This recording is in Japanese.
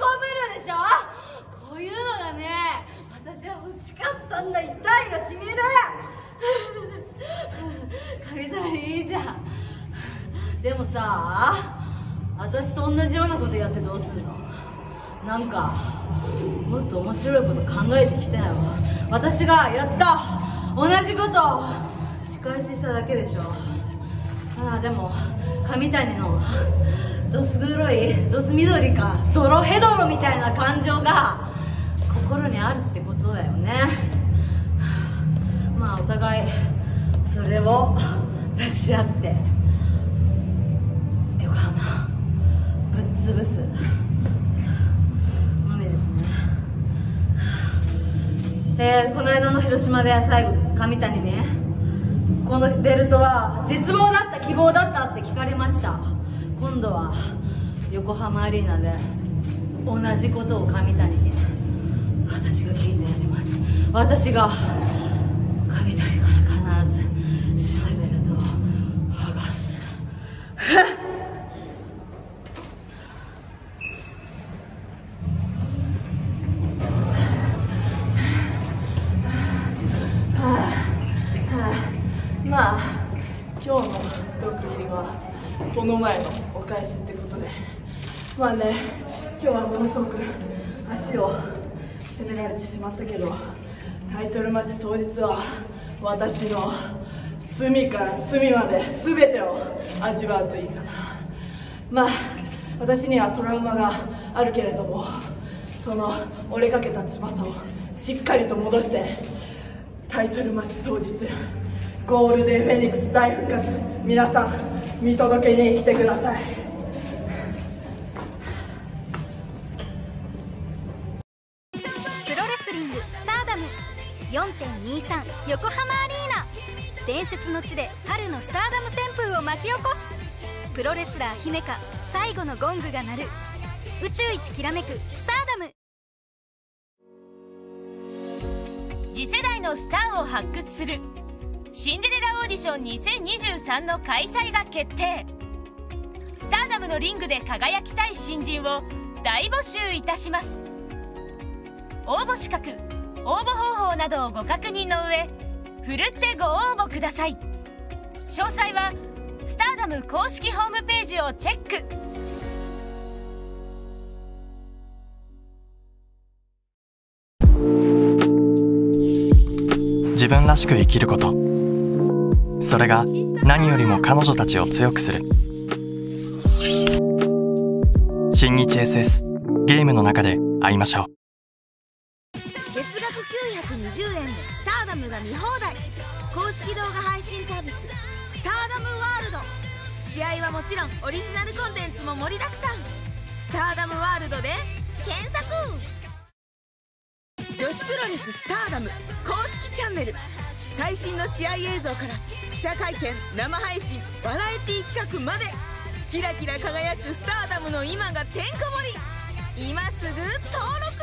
ブルーでしょ？こういうのがね私は欲しかったんだ。痛いがしみる。髪飾りいいじゃん。でもさ私と同じようなことやってどうすんの？なんかもっと面白いこと考えてきてないわ私がやった同じことを仕返ししただけでしょ。ああでも上谷のどす黒いどす緑かドロヘドロみたいな感情が心にあるってことだよね。まあお互いそれを出し合って横浜。ぶっ潰す。豆ですね。えー、この間の広島で最後上谷ね。このベルトは絶望だった希望だったって聞かれました。今度は横浜アリーナで同じことを神谷に私が聞いてやります。私が上谷から必ず白いベルトを剥がすまあ今日の毒入りはこの前のお返しってことで。まあね今日はものすごく足を攻められてしまったけどタイトルマッチ当日は私の隅から隅まで全てを味わうといいかな。まあ私にはトラウマがあるけれどもその折れかけた翼をしっかりと戻してタイトルマッチ当日ゴールデンフェニックス大復活。皆さん見届けに来てください。プロレスリングスターダム。4.23横浜アリーナ。伝説の地で春のスターダム旋風を巻き起こす。プロレスラー姫香最後のゴングが鳴る。宇宙一きらめくスターダム。次世代のスターを発掘するシンデレラオーディション2023の開催が決定スターダムのリングで輝きたい新人を大募集いたします。応募資格応募方法などをご確認の上ふるってご応募ください。詳細はスターダム公式ホームページをチェック。自分らしく生きること。それが何よりも彼女たちを強くする。新日 SS ゲームの中で会いましょう。月額920円でスターダムが見放題。公式動画配信サービススターダムワールド。試合はもちろんオリジナルコンテンツも盛りだくさん。スターダムワールドで検索。女子プロレススターダム公式チャンネル最新の試合映像から記者会見生配信バラエティ企画までキラキラ輝くスターダムの今がてんこ盛り。今すぐ登録